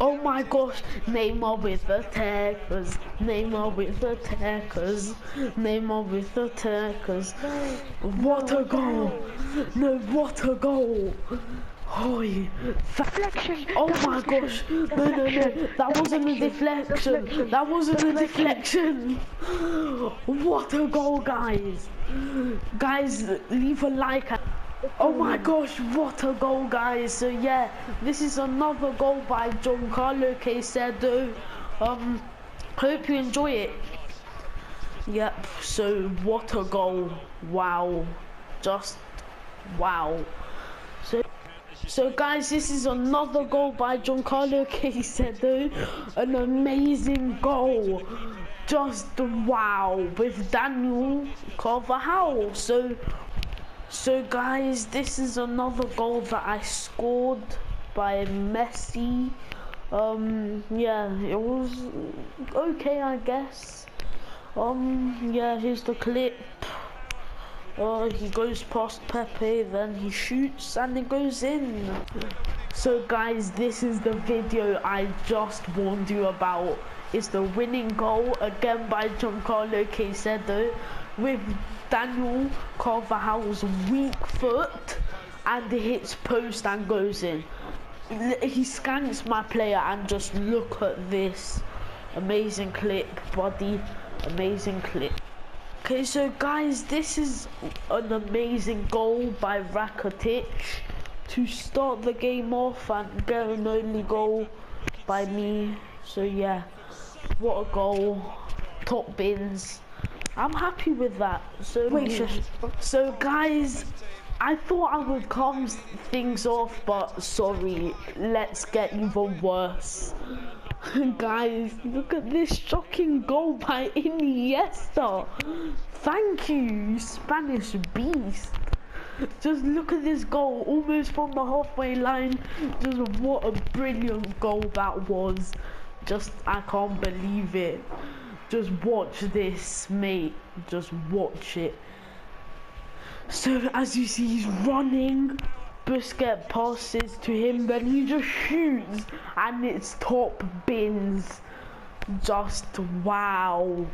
Oh my gosh, Neymar with the tackles, Neymar with the tackles, Neymar with the tackles. What a goal! No, what a goal! Oh, Deflection. oh my gosh! No, no, no! That wasn't a deflection. That wasn't a deflection. What a goal, guys! Guys, leave a like. Oh my gosh, what a goal, guys. So yeah, this is another goal by Jeancarlo Caicedo. Um, hope you enjoy it. Yep, so what a goal. Wow. Just wow. So so guys, this is another goal by Jeancarlo Caicedo. An amazing goal. Just wow with Daniel Carvajal. So so guys, this is another goal that I scored by Messi. Um, yeah, it was okay, I guess. Um, yeah, here's the clip. Uh, he goes past Pepe, then he shoots and it goes in. So guys, this is the video I just warned you about. It's the winning goal again by Jeancarlo Caicedo with Daniel Carvajal's weak foot and it hits post and goes in. He scanks my player and just look at this. Amazing clip, buddy. Amazing clip. Okay, so guys, this is an amazing goal by Rakitic to start the game off and get an only goal by me. So yeah, what a goal. Top bins. I'm happy with that. So Wait, so guys, I thought I would calm things off, but sorry, let's get even worse. guys, look at this shocking goal by Iniesta. Thank you, Spanish beast. Just look at this goal, almost from the halfway line. Just what a brilliant goal that was. Just, I can't believe it. Just watch this, mate. Just watch it. So as you see, he's running. Busquets passes to him, then he just shoots, and it's top bins. Just wow.